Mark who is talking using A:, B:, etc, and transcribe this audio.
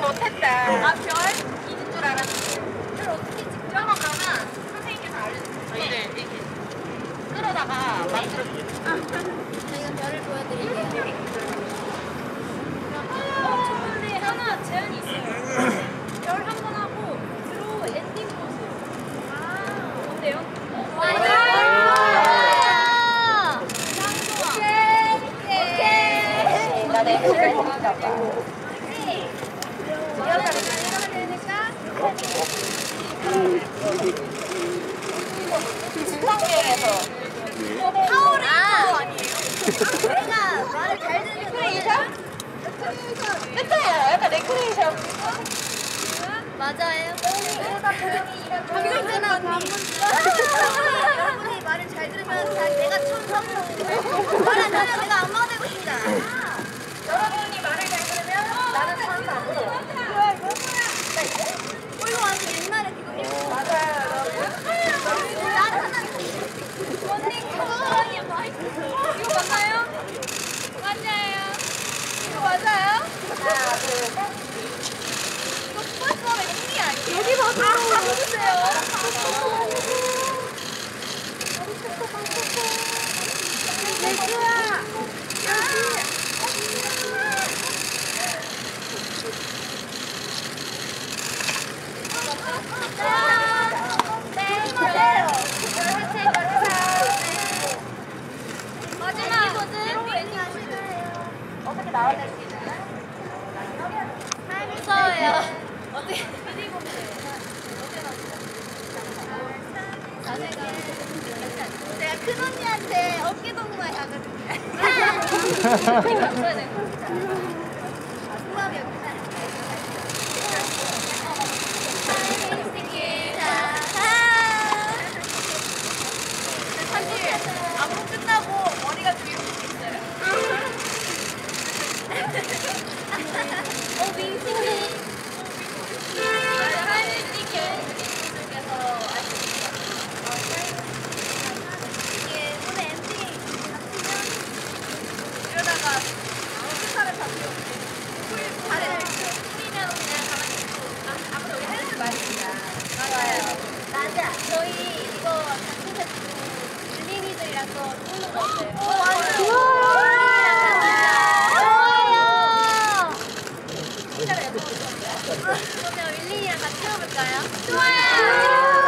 A: 포기.
B: 아, 별? 있는 줄 알았는데. 별 어떻게 찍죠?
A: 그러면 선생님께서 알려주세요. 저희는 이렇게 끌어다가 만들어주세요.
B: 저희가 별을 보여드릴게요. 어, 저 근데 하나 제안이 있어요. 별 한 번 하고 Draw 엔딩 포즈. 아, 어때요? 와! 오케이!
A: 내가 그걸 직관계에서
B: 파워레인저 아니에요? 내가 말을 잘 들으면
A: 레크레이션? 끝에요. 약간 레크레이션.
B: 맞아요. 있잖아 언니. 여러분이 말을 잘 들으면 다 내가 처음 사고 말안 들으면 내가 안마가 되고 싶다.
A: 여러분이 말을 잘 들으면 나는 찬사 안 들어.
B: 어, 이거 완전 옛날에 그거 일본
A: 맞아요, 여러분.
B: 나는 하나 언니 가만히 마이크 이거 맞나요? 맞아요. 이거 맞아요?
A: 하나, 둘, 셋.
B: 이거 스포츠업의 꿈이 아니에요? 여기 봐줘. 아, 봐주세요. 내주야. 마지막
A: 어떻게 나와낼지는.
B: 무서워요. 어떻게? 제가 큰 언니한테 어깨 동무에 가거든요. 좋아요. 좋아요. 그러면 윌리랑 같이 해볼까요? 좋아요.